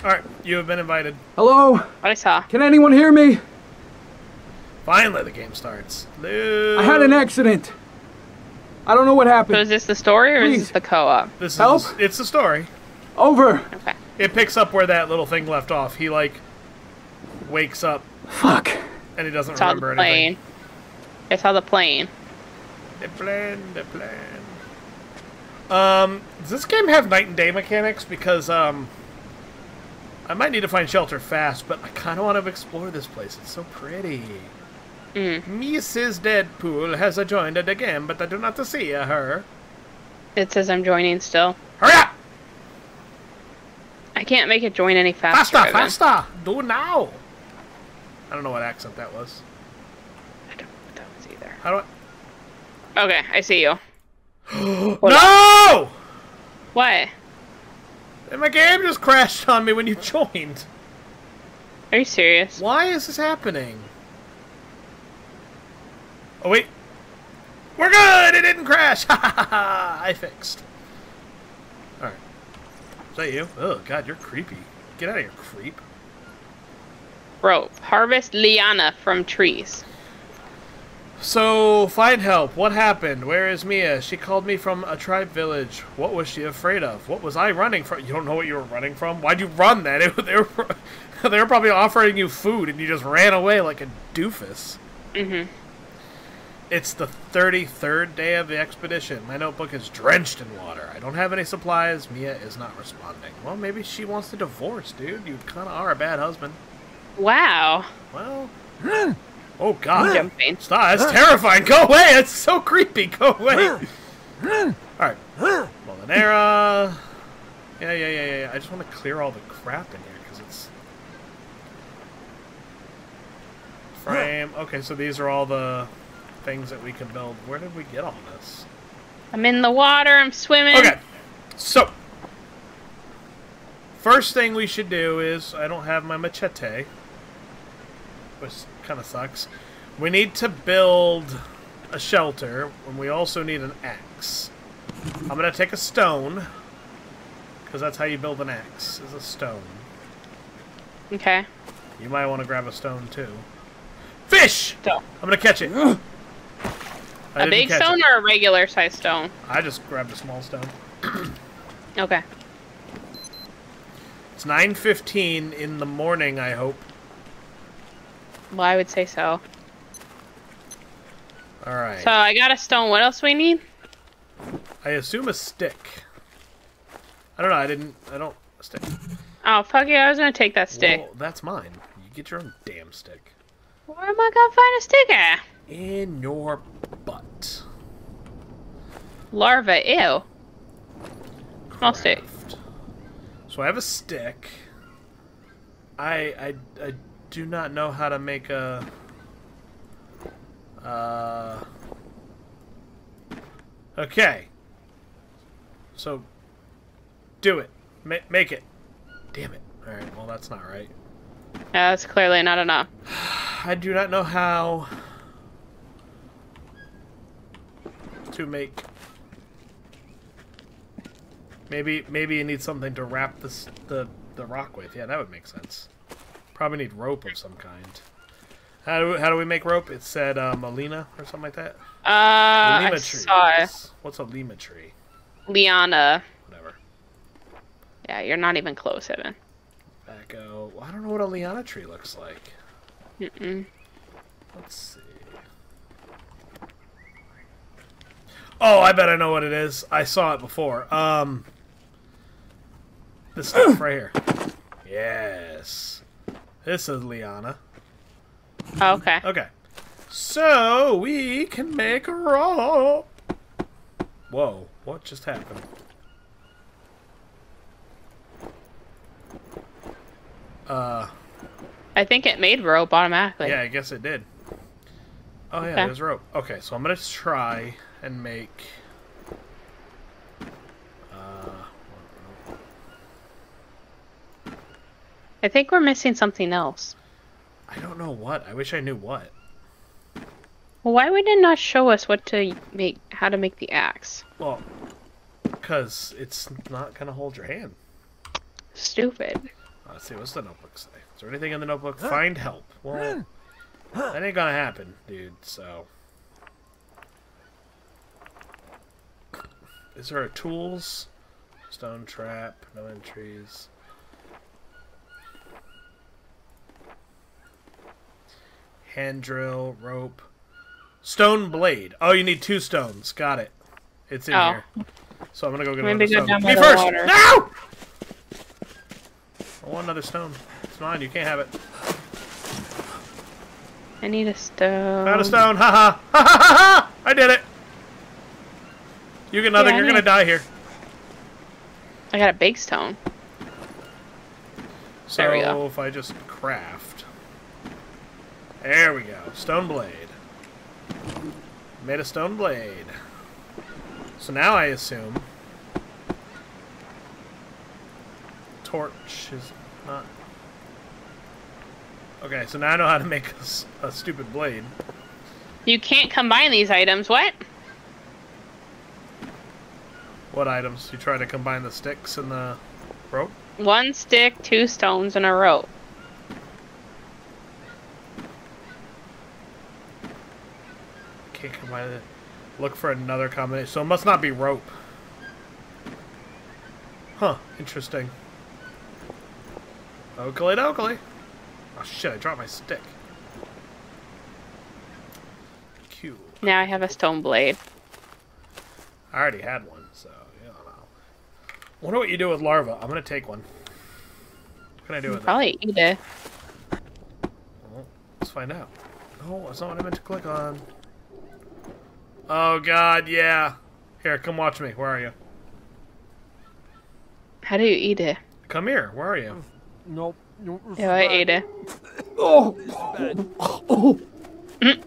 Alright, you have been invited. Hello? I saw. Can anyone hear me? Finally, the game starts. Lou. I had an accident. I don't know what happened. So happened. is this the story or Please. is this the co-op? This is Help? it's the story. Over. Okay. It picks up where that little thing left off. He like wakes up Fuck. and he doesn't Saw the remember plane. anything. I saw the plane. The plan, the plane. Um, does this game have night and day mechanics? Because um, I might need to find shelter fast, but I kind of want to explore this place. It's so pretty. Mm. Mrs. Deadpool has joined the game, but I do not see her. It says I'm joining still. Hurry up! I can't make it join any faster. Faster, faster! Do now! I don't know what accent that was. I don't know what that was either. How do Okay, I see you. I... no! What? And my game just crashed on me when you joined. Are you serious? Why is this happening? Oh wait. We're good! It didn't crash! Ha ha ha ha! I fixed. Alright. Is that you? Oh god, you're creepy. Get out of here, creep. Rope. Harvest liana from trees. So, find help. What happened? Where is Mia? She called me from a tribe village. What was she afraid of? What was I running from? You don't know what you were running from? Why'd you run then? It, they, were, they were probably offering you food and you just ran away like a doofus. Mm-hmm. It's the 33rd day of the expedition. My notebook is drenched in water. I don't have any supplies. Mia is not responding. Well, maybe she wants a divorce, dude. You kind of are a bad husband. Wow. Well. Oh, God. Jumping. Stop. That's terrifying. Go away. That's so creepy. Go away. Alright. Molinera. Yeah, yeah, yeah, yeah, yeah. I just want to clear all the crap in here because it's. Frame. Okay, so these are all the things that we can build. Where did we get all this? I'm in the water. I'm swimming. Okay, so first thing we should do is I don't have my machete, which kind of sucks. We need to build a shelter, and we also need an axe. I'm gonna take a stone, because that's how you build an axe. Is a stone. Okay. You might want to grab a stone too. Fish! So, I'm gonna catch it. I a didn't big stone it. or a regular size stone? I just grabbed a small stone. Okay. It's 9:15 in the morning. I hope. Well, I would say so. All right. So I got a stone. What else we need? I assume a stick. I don't know. I didn't. I don't. A stick. Oh fuck yeah! I was gonna take that stick. Well, that's mine. You get your own damn stick. Where am I gonna find a stick at? In your butt. Larva. Ew. Small stick. So I have a stick. I I I do not know how to make a. Uh. Okay. So. Do it. Ma- make it. Damn it. All right. Well, that's not right. Yeah, that's clearly not enough. I do not know how to make. Maybe maybe you need something to wrap this the the rock with. Yeah, that would make sense. Probably need rope of some kind. How do how do we make rope? It said uh, Melina or something like that. Uh, I Lima saw What's a lima tree? Liana. Whatever. Yeah, you're not even close, Evan. Well, I don't know what a liana tree looks like. Mm-mm. Let's see. Oh, I bet I know what it is. I saw it before. Um, this stuff right here. Yes, this is Liana. Oh, okay. Okay, so we can make a rope. Whoa! What just happened? Uh, I think it made rope automatically. yeah, I guess it did. Oh yeah, Okay. there's rope. Okay, so I'm gonna try and make. Uh, I think we're missing something else. I don't know what. I wish I knew what. Well, why would it not show us what to make, how to make the axe? Well, because it's not gonna hold your hand. Stupid. Uh, let's see. What's the notebook say? Is there anything in the notebook? Find help. Well, that ain't gonna happen, dude. So, is there a tools? Stone trap. No entries. Hand drill, rope, stone blade. Oh, you need two stones. Got it. It's in Oh. here. So I'm gonna go get another go stone. Me first. water. No! I want another stone. It's mine. You can't have it. I need a stone. Found a stone. Ha ha. Ha ha ha ha. I did it. You get nothing, yeah, you're gonna die here. I got a big stone. So There we go. if I just craft. There we go. Stone blade. Made a stone blade. So now I assume torch is not. Okay, so now I know how to make a stupid blade. You can't combine these items. What? What items? You try to combine the sticks and the rope? One stick, two stones, and a rope. Can't combine it. Look for another combination. So it must not be rope. Huh, interesting. Oakley dokley. Oh shit, I dropped my stick. Cool. Now I have a stone blade. I already had one, so yeah, I don't know. Wonder what you do with larva. I'm gonna take one. What can I do with it? Probably eat it. Well, let's find out. No, that's not what I meant to click on. Oh god, yeah. Here, come watch me. Where are you? How do you eat it? Come here. Where are you? Nope. nope Yeah, I bad. ate it. Oh, This is bad. oh,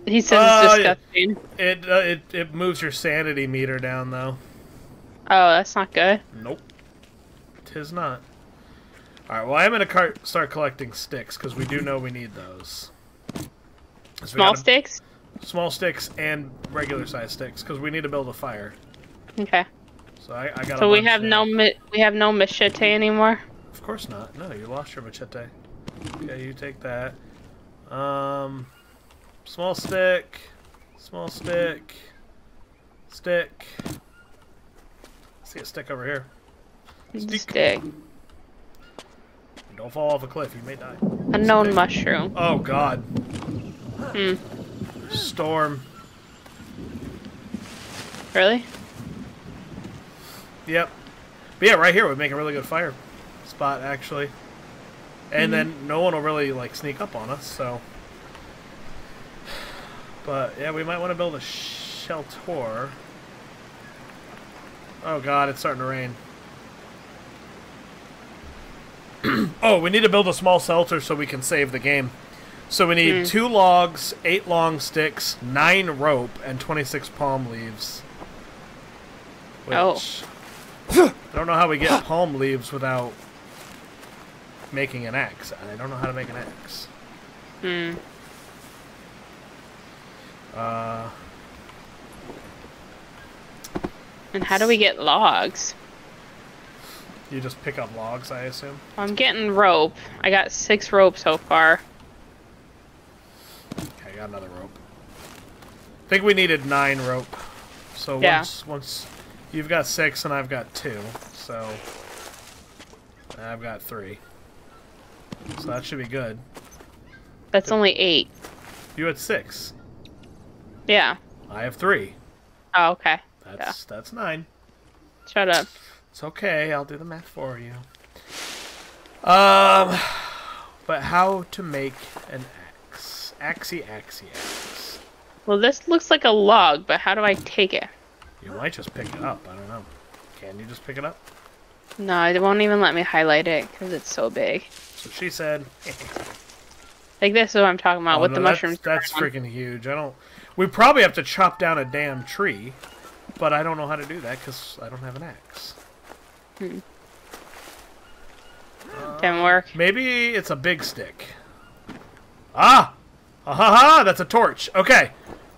He says Oh, it's disgusting. It uh, it it moves your sanity meter down though. Oh, that's not good. Nope. Tis not. All right. Well, I am gonna car- start collecting sticks because we do know we need those. Small gotta- sticks? Small sticks and regular size sticks because we need to build a fire. Okay. So I, I got. So we have there. no we have no machete anymore. Of course not. No, you lost your machete. Okay, you take that. Um, small stick, small stick, stick. See a stick over here. Stick. Stick. Don't fall off a cliff. You may die. Unknown mushroom. Oh God. Hmm. Storm. Really? Yep. But yeah, right here would make a really good fire spot actually. And mm-hmm. then no one will really like sneak up on us. So. But yeah, we might want to build a shelter. Oh God, it's starting to rain. oh, we need to build a small shelter so we can save the game. So we need Hmm. two logs, eight long sticks, nine rope, and twenty-six palm leaves. Which, Oh. I don't know how we get palm leaves without making an axe. I don't know how to make an axe. Hmm. Uh, And how do we get logs? you just pick up logs, I assume. I'm getting rope. I got six rope so far. Got another rope. I think we needed nine rope. So Yeah. once once you've got six and I've got two, so I've got three. So that should be good. That's only eight. You had six. Yeah. I have three. Oh, okay. That's that's nine. Shut up. It's okay. I'll do the math for you. Um, but how to make an? Axie, axie, axe. Well, this looks like a log, but how do I take it? You might just pick it up. I don't know. Can you just pick it up? No, it won't even let me highlight it because it's so big. So she said. Like this is what I'm talking about Oh, with no, the that's- mushrooms. That's on. freaking huge. I don't. We probably have to chop down a damn tree, but I don't know how to do that because I don't have an axe. Hmm. Didn't work. Maybe it's a big stick. Ah! Ah ha ha! That's a torch. Okay.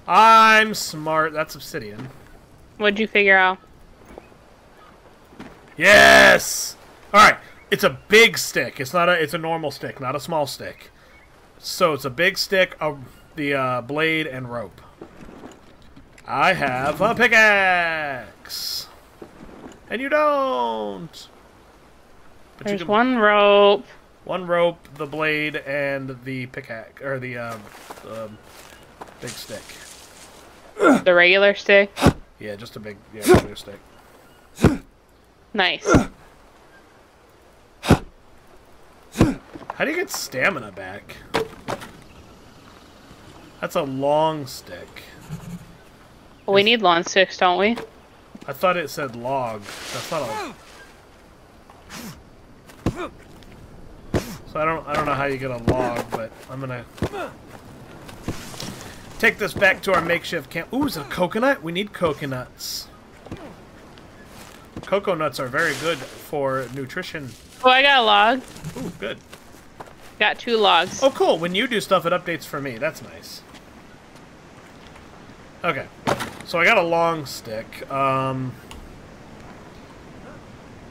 I'm smart. That's obsidian. What'd you figure out? Yes! Alright. It's a big stick. It's not a. It's a normal stick, not a small stick. So it's a big stick, a, the uh, blade, and rope. I have a pickaxe, and you don't. But There's you can, one rope. One rope, the blade, and the pickaxe or the um, um, big stick. The regular stick. Yeah, just a big yeah, regular stick. Nice. How do you get stamina back? That's a long stick. Well, we need long sticks, don't we? I thought it said log. That's not a. So I don't I don't know how you get a log, but I'm gonna take this back to our makeshift camp. Ooh, is it a coconut? We need coconuts. Cocoa nuts are very good for nutrition. Oh, I got a log. Ooh, good. Got two logs. Oh, cool. When you do stuff, it updates for me. That's nice. Okay. So I got a long stick. Um,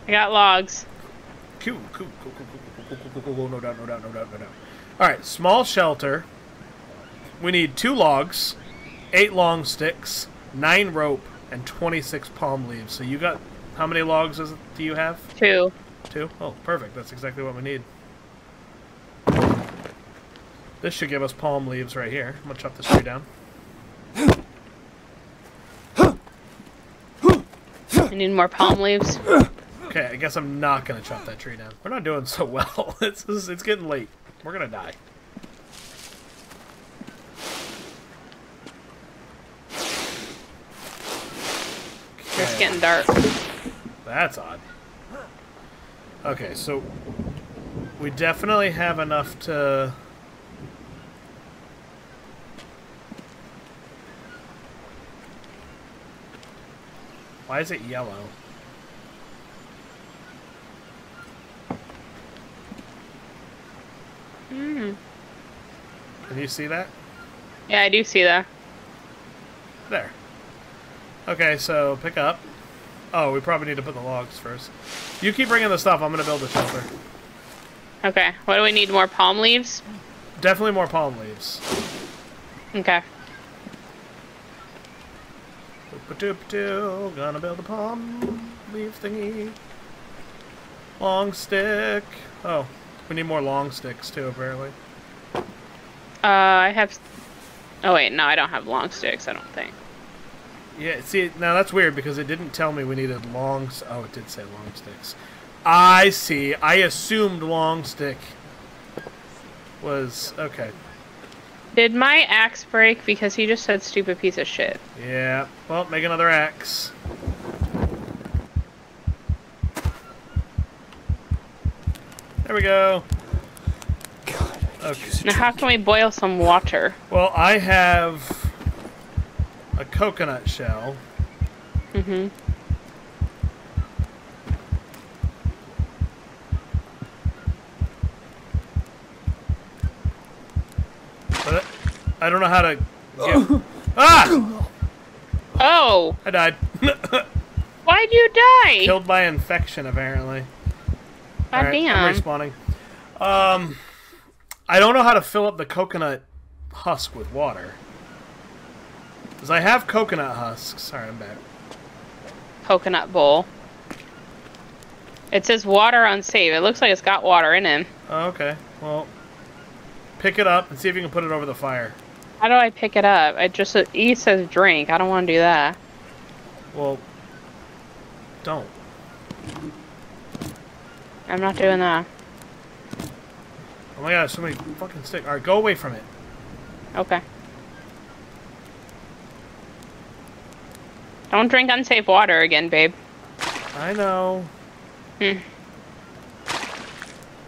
I got logs. cool, cool, cool, cool, cool, cool, cool, cool, cool. No doubt, no doubt, no doubt, no doubt. All right, small shelter. We need two logs, eight long sticks, nine rope, and 26 palm leaves. So you got how many logs is it, do you have? Two. Two? Oh, perfect. That's exactly what we need. This should give us palm leaves right here. I'm gonna chop this tree down. I need more palm leaves. Okay, I guess I'm not gonna chop that tree down. We're not doing so well. it's it's getting late. We're gonna die. It's getting dark. that's odd. Okay, so we definitely have enough to. Why is it yellow? Mm. Can you see that? Yeah, I do see that. There. Okay, so pick up. Oh, we probably need to put the logs first. You keep bringing the stuff. I'm gonna build a shelter. Okay. What do we need? More palm leaves? Definitely more palm leaves. Okay. Doop-a-doop-doo, Gonna build a palm leaf thingy. Long stick. Oh, we need more long sticks too, apparently. Uh, I have. Oh wait, no, I don't have long sticks. I don't think. Yeah, see, now that's weird because it didn't tell me we needed long. Oh, it did say long sticks. I see. I assumed long stick was okay. Did my axe break because he just said stupid piece of shit? Yeah. Well, make another axe. There we go. Okay. Now how can we boil some water? Well, I have a coconut shell. Mm-hmm. But I don't know how to get... Ah! Oh, I died. why'd you die? Killed by infection, apparently. God Alright, damn. I'm respawning. Um, I don't know how to fill up the coconut husk with water. Because I have coconut husks. Sorry, I'm back. Coconut bowl. It says water unsafe. It looks like it's got water in it. Oh, okay. Well, pick it up and see if you can put it over the fire. How do I pick it up? It just E says drink. I don't want to do that. Well, don't. I'm not doing that. Oh my god, so many fucking sticks. Alright, go away from it. Okay. Don't drink unsafe water again, babe. I know. Hmm.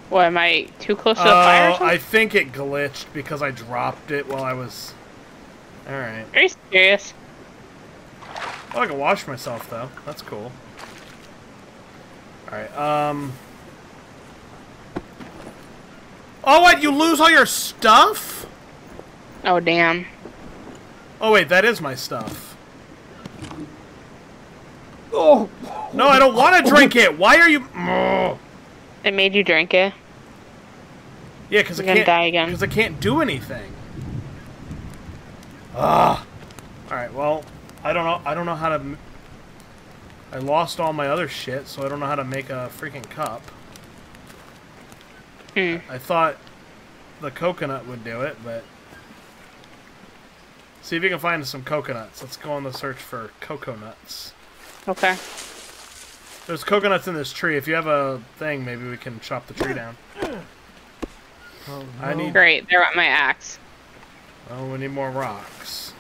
What, am I too close to the fire Oh, something? I think it glitched because I dropped it while I was. Alright. Are you serious? Oh, I can wash myself though. That's cool. Alright, um. Oh, what? You lose all your stuff? Oh, damn. Oh, wait, that is my stuff. Oh, No, I don't want to drink it. Why are you. Ugh. It made you drink it. Yeah, because I You're gonna can't. die again. Because I can't do anything. Ah. All right. Well, I don't know. I don't know how to. I lost all my other shit, so I don't know how to make a freaking cup. Hmm. I thought the coconut would do it, but see if you can find some coconuts. Let's go on the search for coconuts. Okay. There's coconuts in this tree. If you have a thing, maybe we can chop the tree down. Oh, I need. Great. They're at my axe. Oh, we need more rocks.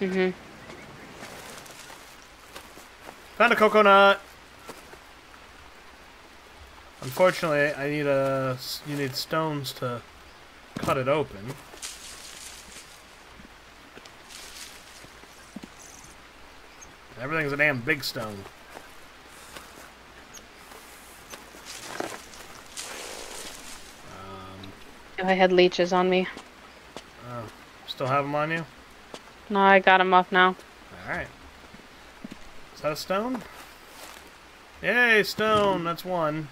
Mm-hmm. Found a coconut. Unfortunately, I need a. You need stones to cut it open. Everything's a damn big stone. Um, I had leeches on me. oh, still have them on you? No, I got them off now. Alright. Is that a stone? Yay, stone! That's one.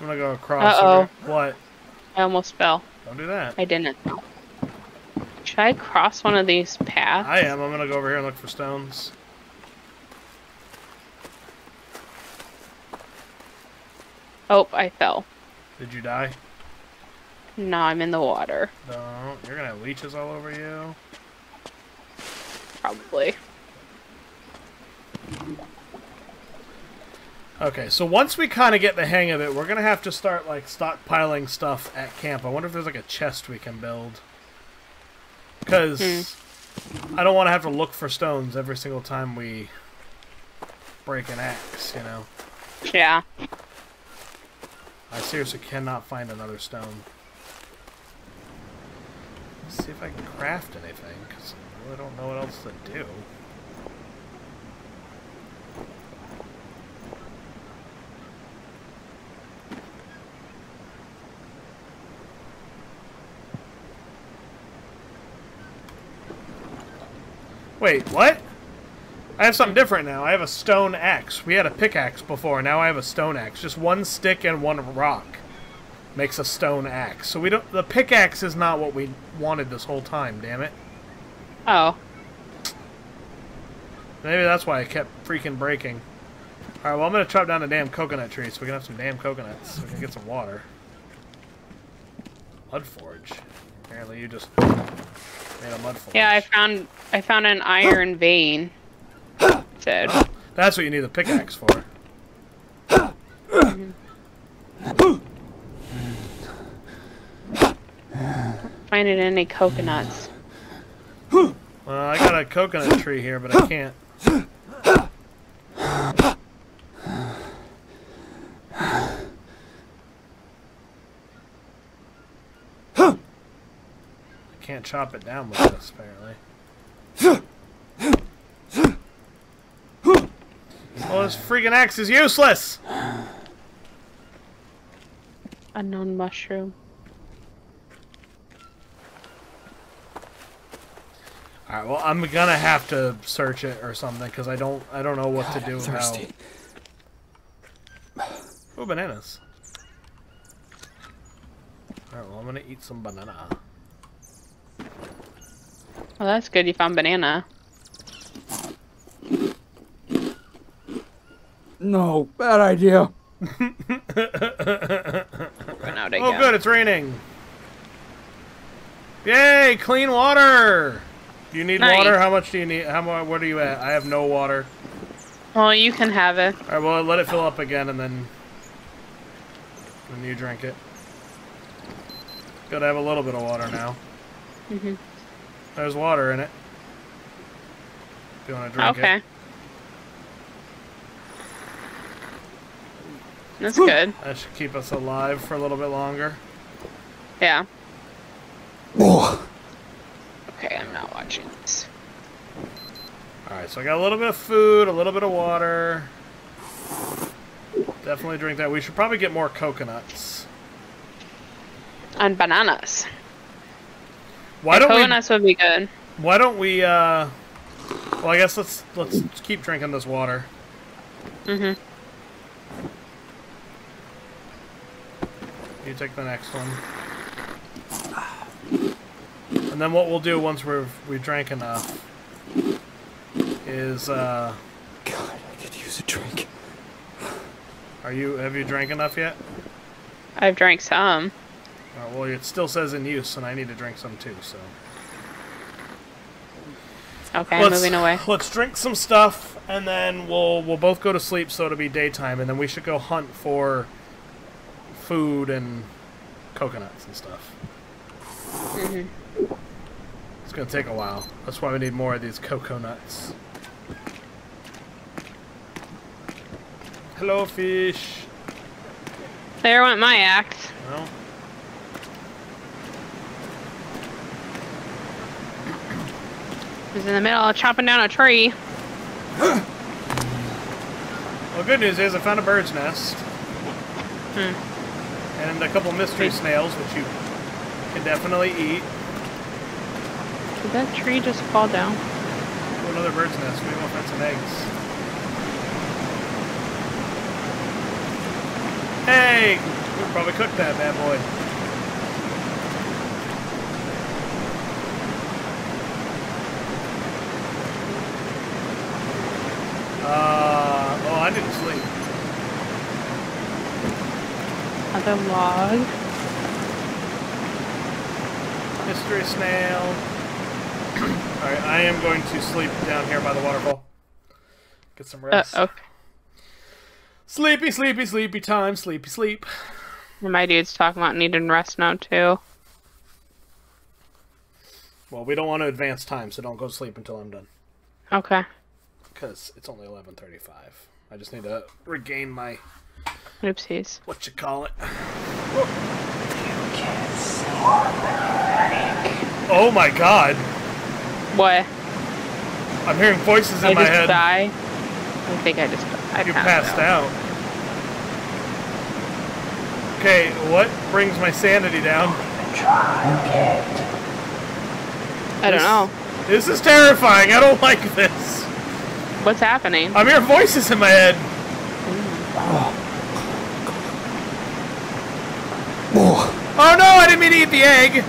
I'm gonna go across. Uh-oh. What? I almost fell. Don't do that. I didn't. Should I cross one of these paths? I am. I'm gonna go over here and look for stones. Oh, I fell. Did you die? No, I'm in the water. Don't. You're gonna have leeches all over you. Probably. Okay, so once we kind of get the hang of it, we're gonna have to start like stockpiling stuff at camp. I wonder if there's like a chest we can build. Because hmm. I don't want to have to look for stones every single time we break an axe. You know, Yeah. I seriously cannot find another stone. Let's see if I can craft anything, because I really don't know what else to do. Wait, what? I have something different now. I have a stone axe. We had a pickaxe before. Now I have a stone axe. Just one stick and one rock makes a stone axe. So we don't. The pickaxe is not what we wanted this whole time. Damn it. Oh. Maybe that's why I kept freaking breaking. All right. Well, I'm gonna chop down a damn coconut tree so we can have some damn coconuts. So we can get some water. Mud forge. Apparently, you just made a mud forge. Yeah, I found I found an iron vein. Said. That's what you need the pickaxe for. Finding any coconuts. Well, I got a coconut tree here, but I can't. I can't chop it down with this, apparently. Well, this freaking axe is useless! Unknown mushroom. Alright, well, I'm gonna have to search it or something, because I don't, I don't know what to do now. Thirsty. Ooh, bananas. Alright, well, I'm gonna eat some banana. Well, that's good. You found banana. No, bad idea. Run out again. Oh, good, it's raining. Yay, clean water! Do you need Nice. water? How much do you need? How much? What are you at? I have no water. Well, you can have it. All right, well, let it fill up again, and then then you drink it. Gotta have a little bit of water now. Mhm. There's water in it. If you want to drink Okay. it. That's good. That should keep us alive for a little bit longer. Yeah. Oh, Okay, I'm not watching this. All right, so I got a little bit of food, a little bit of water. Definitely drink that. We should probably get more coconuts. And bananas. Why don't we? Coconuts would be good. Why don't we? uh... Well, I guess let's let's keep drinking this water. Mhm. You take the next one. And then what we'll do once we've we drank enough is uh God, I could use a drink. are you have you drank enough yet? I've drank some. Uh, well, it still says in use, and I need to drink some too. So Okay, let's, moving away. Let's drink some stuff, and then we'll we'll both go to sleep, so it'll be daytime, and then we should go hunt for food and coconuts and stuff. Mhm. It's gonna take a while. That's why we need more of these coconuts. Hello, fish. There went my axe. Well, in the middle of chopping down a tree. well, good news is I found a bird's nest Hmm. and a couple mystery Wait. snails, which you can definitely eat. Did that tree just fall down? Oh, another bird's nest. Maybe we'll find some eggs. Hey! We probably cook that bad boy. Uh, oh, I didn't sleep. Another log. Mystery snail. Alright, I am going to sleep down here by the waterfall. Get some Uh, rest. okay. Sleepy, sleepy, sleepy time, sleepy, sleep. My dude's talking about needing rest now too. Well, we don't want to advance time, so don't go to sleep until I'm done. Okay. Because it's only 11.35. I just need to regain my, Oopsies. what you call it. Oh my god. What? I'm hearing voices in I my just head. die? I think I just I You passed out. out. Okay, what brings my sanity down? I don't know. This is terrifying. I don't like this. What's happening? I'm hearing voices in my head. Oh no, I didn't mean to eat the egg.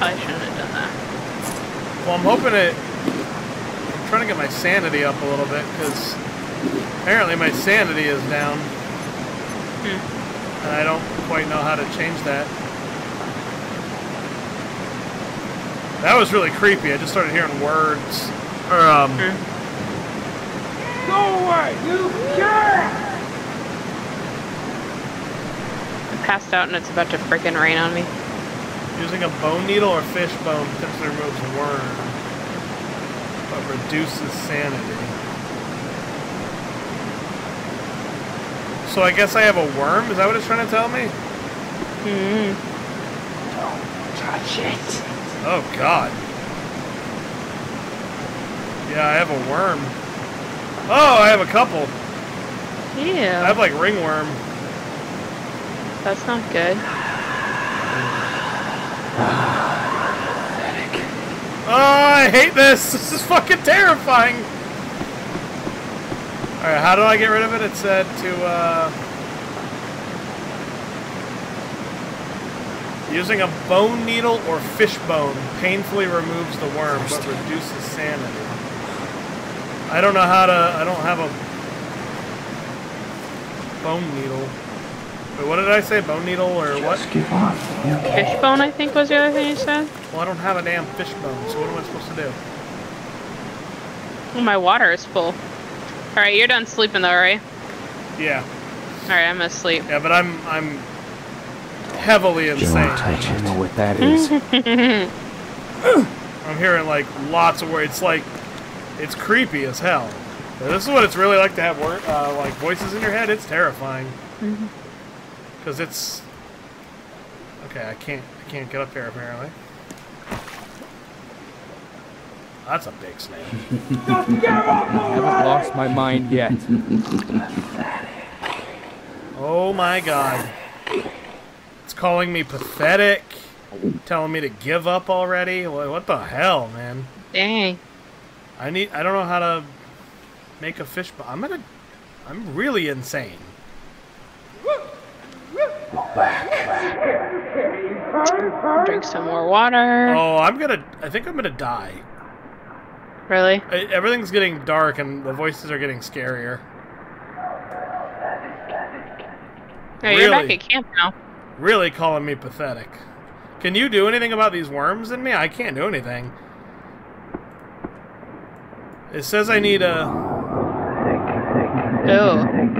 I shouldn't have done that. Well, I'm hoping it. I'm trying to get my sanity up a little bit because apparently my sanity is down, and I don't quite know how to change that. That was really creepy. I just started hearing words. Or um, I passed out and it's about to freaking rain on me. using a bone needle or fish bone potentially removes worm, but reduces sanity. So I guess I have a worm. Is that what it's trying to tell me? Mm. Oh God. Yeah, I have a worm. Oh, I have a couple. Yeah. I have like ringworm. That's not good. Oh, I hate this. This is fucking terrifying. All right, how do I get rid of it? It said to uh, using a bone needle or fish bone painfully removes the worm but reduces sanity. I don't know how to. I don't have a bone needle. Wait, what did I say? Bone needle or what? Fishbone, I think, was the other thing you said. Well, I don't have a damn fishbone, so what am I supposed to do? Oh, my water is full. All right, you're done sleeping though, right? Yeah, All right, I'm gonna sleep. yeah, but I'm I'm heavily insane. I know what that is. I'm hearing like lots of words. It's like it's creepy as hell. This is what it's really like to have word, uh, like voices in your head. It's terrifying because it's okay. I can't I can't get up here apparently. That's a big snake. I haven't lost my mind yet. Oh my god. It's calling me pathetic. telling me to give up already? What what the hell, man? Dang. I need. I don't know how to make a fish. But I'm gonna. I'm really insane. Drink some more water. Oh, I'm gonna. I think I'm gonna die. Really? I, everything's getting dark and the voices are getting scarier. No, you're back at camp now. Really calling me pathetic. Can you do anything about these worms in me? I can't do anything. It says I need a. Oh.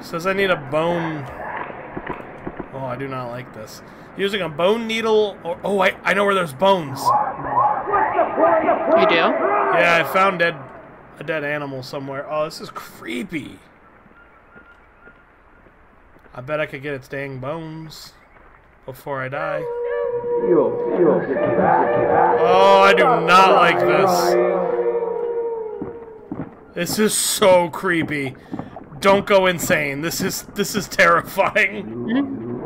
Says I need a bone. Oh, I do not like this. Using a bone needle. Or, oh, I, I know where there's bones. You do? Yeah, I found dead a dead animal somewhere. Oh, this is creepy. I bet I could get its dang bones before I die. Oh, I do not like this. This is so creepy. Don't go insane. This is this is terrifying.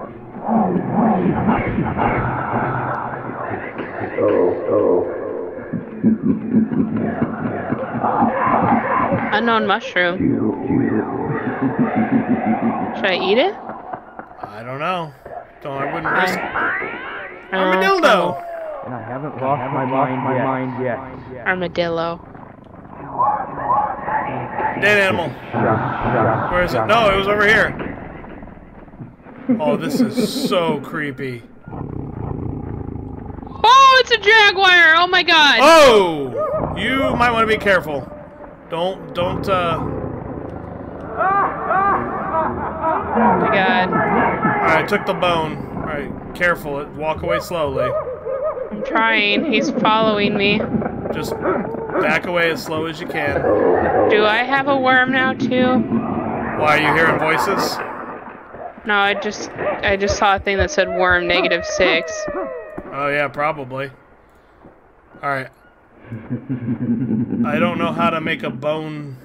Unknown mushroom. Should I eat it? I don't know. Don't I wouldn't risk Uh, Armadillo. And I haven't lost my mind, my mind yet. Armadillo. Dead animal. Where is it? No, it was over here. Oh, this is so creepy. Oh, it's a jaguar! Oh my god! Oh! You might want to be careful. Don't, don't, uh... Oh my god. Alright, took the bone. Alright, careful. Walk away slowly. I'm trying. He's following me. Just back away as slow as you can. Do I have a worm now too? Why, are you hearing voices? No, I just I just saw a thing that said worm negative six. Oh, yeah, probably. Alright. I don't know how to make a bone...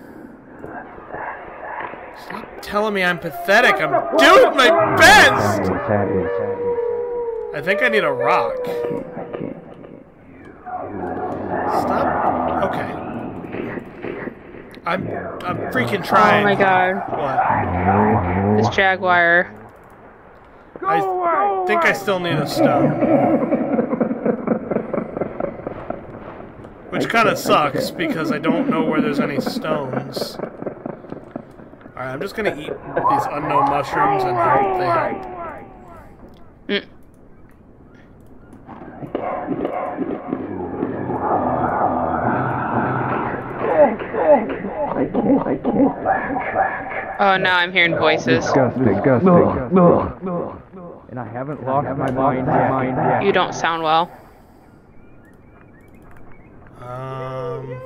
Stop telling me I'm pathetic. I'm doing my best! I think I need a rock. Stop. Okay. I'm I'm freaking oh trying. Oh my god. What? This jaguar. I think I still need a stone. Which kind of sucks because I don't know where there's any stones. Alright, I'm just gonna eat these unknown mushrooms and hope they help. Mm. Oh, now I'm hearing voices. Disgusting, disgusting. And I haven't lost my mind, my mind yet. You don't sound well. Um,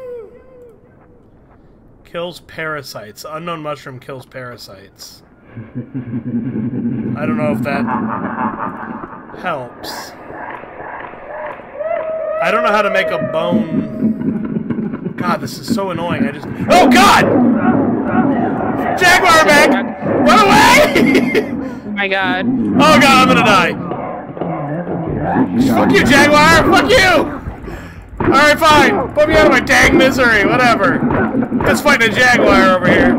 kills parasites. Unknown mushroom kills parasites. I don't know if that helps. I don't know how to make a bone. God, this is so annoying. I just. Oh God! Jaguar back! Run away! Oh my god. oh God, I'm gonna die. Fuck you, Jaguar! Fuck you! Alright, fine. Put me out of my dang misery. Whatever. Let's fight a Jaguar over here.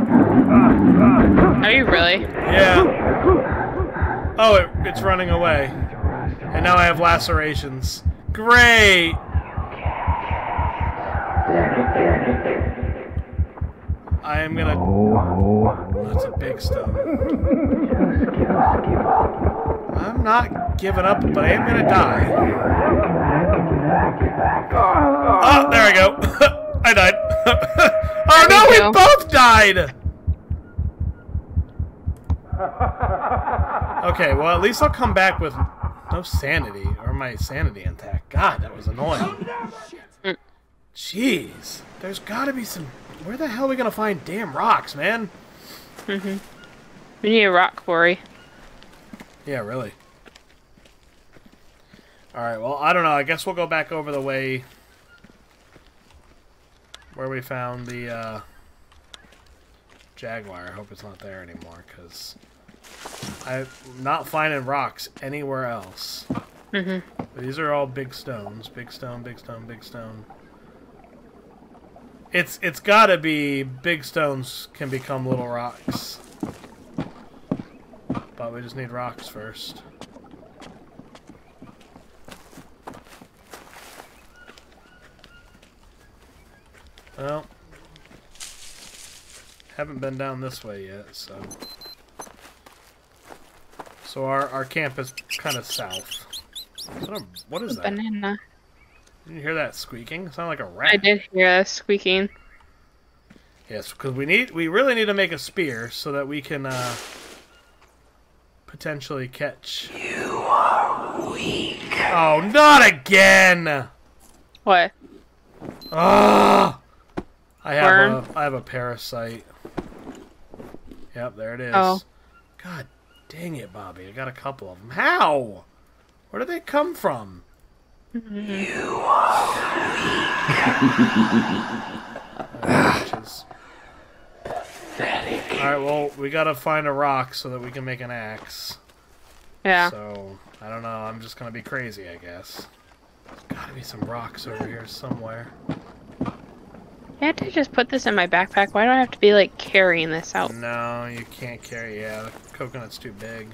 Are you really? Yeah. Oh, it, it's running away. And now I have lacerations. Great! I am gonna. That's a big stone. I'm not giving up, but I am gonna die. Oh, there I go. I died. oh no, we go. both died! Okay, well, at least I'll come back with no sanity, or my sanity intact. God, that was annoying. Jeez. There's gotta be some... Where the hell are we gonna find damn rocks, man? Mm-hmm. We need a rock quarry. Yeah, really. Alright, well, I don't know. I guess we'll go back over the way where we found the, uh, Jaguar. I hope it's not there anymore, because I'm not finding rocks anywhere else. Mm -hmm. These are all big stones. Big stone, big stone, big stone. It's it's gotta be big stones can become little rocks. But we just need rocks first. Well, haven't been down this way yet, so. So our, our camp is kind of south. What, a, what is that? Banana. Did you hear that squeaking? It sounded like a rat. I did hear that squeaking. Yes, because we need we really need to make a spear so that we can uh, potentially catch. You are weak. Oh, not again! What? Ah! I have Worm? a I have a parasite. Yep, there it is. Oh. God dang it, Bobby! I got a couple of them. How? Where did they come from? Pathetic. All right, well, we gotta find a rock so that we can make an axe. Yeah. So I don't know. I'm just gonna be crazy, I guess. There's gotta be some rocks over here somewhere. I had to just put this in my backpack. Why do I have to be like carrying this out? No, you can't carry. Yeah, the coconut's too big.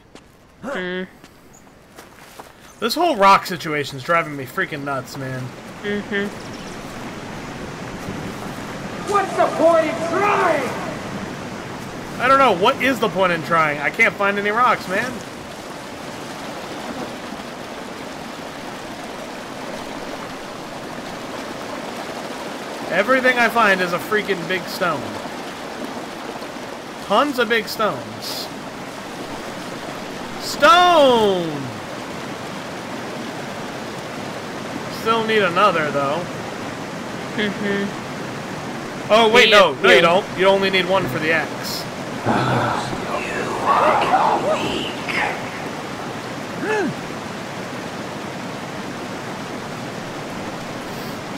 Mm. This whole rock situation's driving me freaking nuts, man. Mhm. What's the point in trying? I don't know. What is the point in trying? I can't find any rocks, man. Everything I find is a freaking big stone. Tons of big stones. Stone! Still need another, though. Mhm. Oh, wait, no. No, you don't. You only need one for the axe.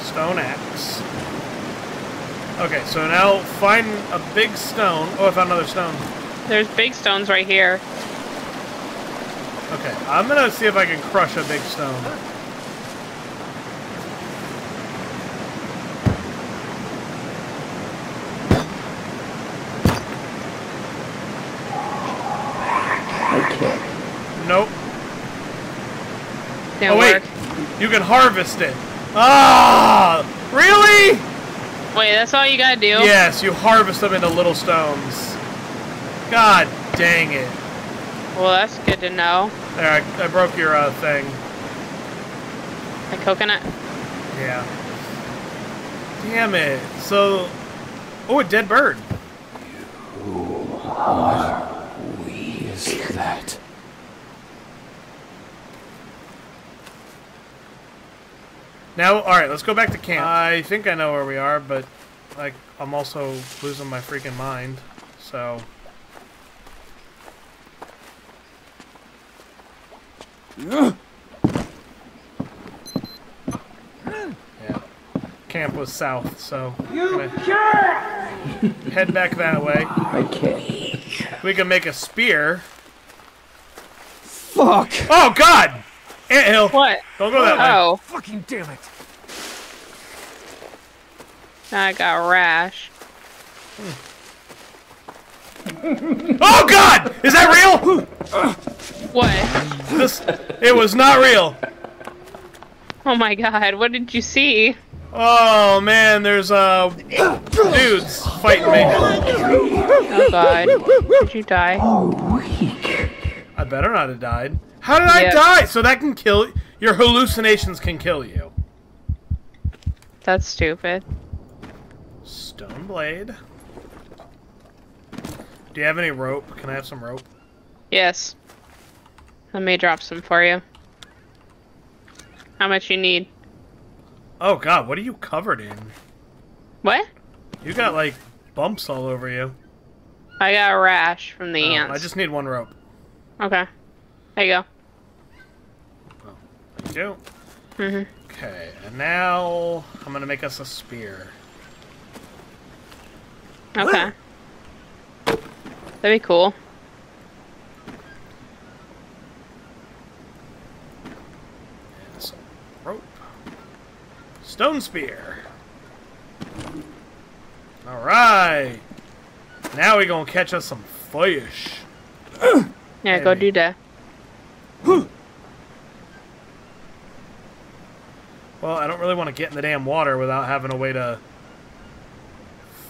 Stone axe. Okay, so now find a big stone. Oh, I found another stone. There's big stones right here. Okay, I'm gonna see if I can crush a big stone. Didn't Oh, wait. work. You can harvest it. Ah! Really? Wait, that's all you gotta do? Yes, you harvest them into little stones. God dang it. Well, that's good to know. There, I, I broke your uh, thing. A coconut. Yeah. Damn it. So. Oh, a dead bird. is that? Now, alright, let's go back to camp. I think I know where we are, but like I'm also losing my freaking mind. So. Yeah. Camp was south, so you head back that way. I can't. We can make a spear. Fuck! Oh God! Anthill! What? Don't go that way. Oh, Fucking damn it! now I got a rash. Oh God! Is that real? What? This, it was not real. Oh my god, what did you see? Oh man, there's uh dudes fighting me. Oh god. Did you die? Oh, weak. I better not have died. How did I die? So that can kill your hallucinations can kill you. That's stupid. Stone blade. Do you have any rope? Can I have some rope? Yes. Let me drop some for you. How much you need? Oh God, what are you covered in? What? You got like bumps all over you. I got a rash from the Oh, ants. I just need one rope. Okay. There you go. Oh, thank you. Mm -hmm. Okay, and now I'm gonna make us a spear. Okay. That'd be cool. And some rope. Stone spear. All right. Now we gonna catch us some fish. yeah, go do that. Well, I don't really want to get in the damn water without having a way to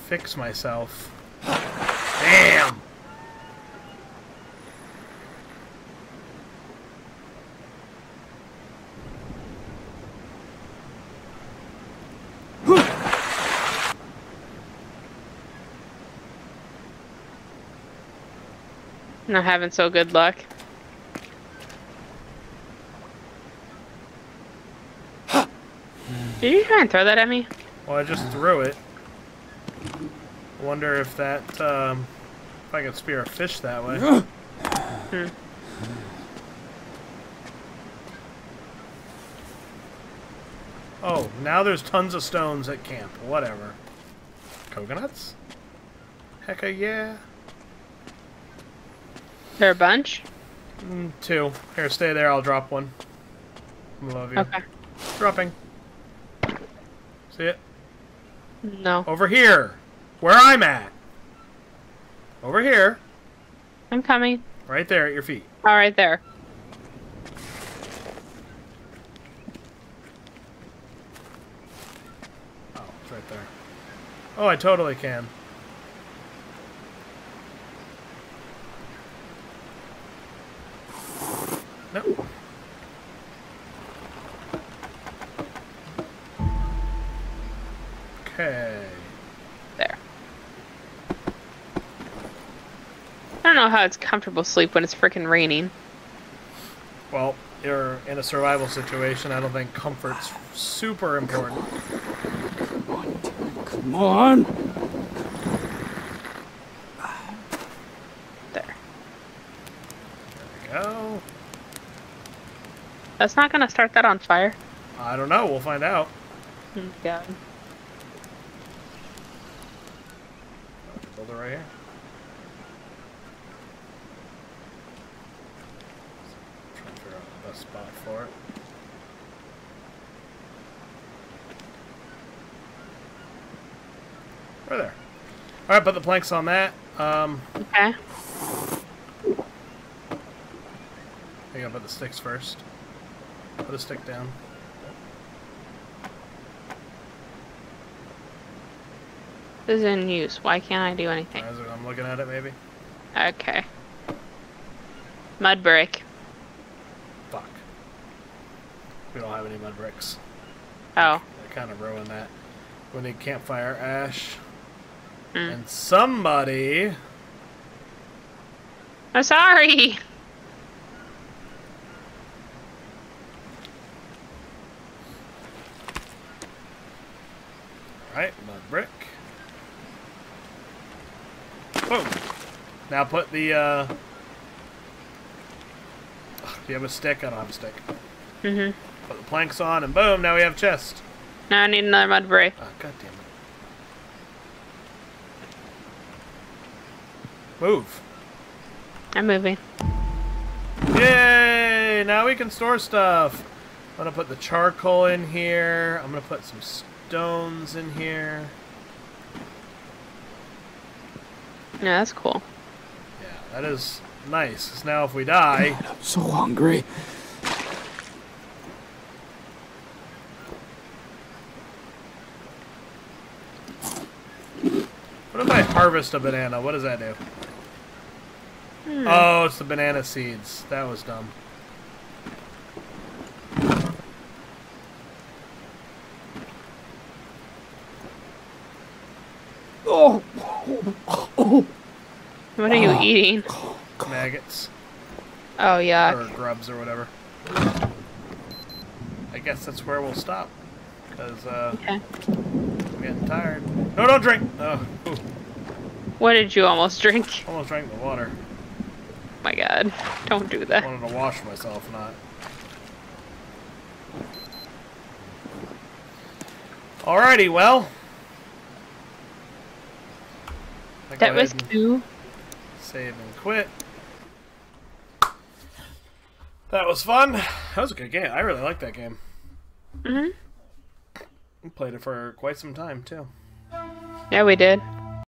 fix myself. Damn! Not having so good luck. Did you try and throw that at me? Well, I just threw it. I wonder if that, um, if I can spear a fish that way. Hmm. Oh, now there's tons of stones at camp. Whatever. Coconuts? Hecka yeah. There a bunch? Mm, two. Here, stay there. I'll drop one. Love you. Okay. Dropping. See it? No. Over here. Where I'm at. Over here. I'm coming. Right there at your feet. All right there. Oh, it's right there. Oh, I totally can. Nope. Know how it's comfortable sleep when it's freaking raining. Well, you're in a survival situation. I don't think comfort's super important. Come on. There. There we go. That's not gonna start that on fire. I don't know. We'll find out. Oh, God. Build it right here. Trying to figure out the best spot for it. Right there. All right, put the planks on that. Um, Okay. I gotta put the sticks first. Put a stick down. This is in use. Why can't I do anything? I'm looking at it, maybe. Okay. Mud brick. Fuck. We don't have any mud bricks. Oh. I kind of ruined that. We need campfire ash. Mm. And somebody. I'm sorry. Alright, mud brick. Boom. Now put the, uh... Do you have a stick? I don't have a stick. Mhm. Put the planks on, and boom, now we have chest. Now I need another mud brick. Oh, God damn it. Move. I'm moving. Yay! Now we can store stuff. I'm gonna put the charcoal in here. I'm gonna put some stones in here. Yeah, that's cool. Yeah, that is nice. 'cause now if we die, I'm so hungry. what if I harvest a banana? What does that do? Hmm. Oh, it's the banana seeds. That was dumb. Oh, What are you eating? Maggots. Oh, yeah. Or grubs or whatever. I guess that's where we'll stop. Because, uh, Okay. I'm getting tired. No, don't drink! Oh, ooh, What did you almost drink? almost drank the water. My god. Don't do that. I wanted to wash myself, not. Alrighty, well. That was cool. Save and quit. That was fun. That was a good game. I really like that game. hmm We played it for quite some time too. Yeah, we did.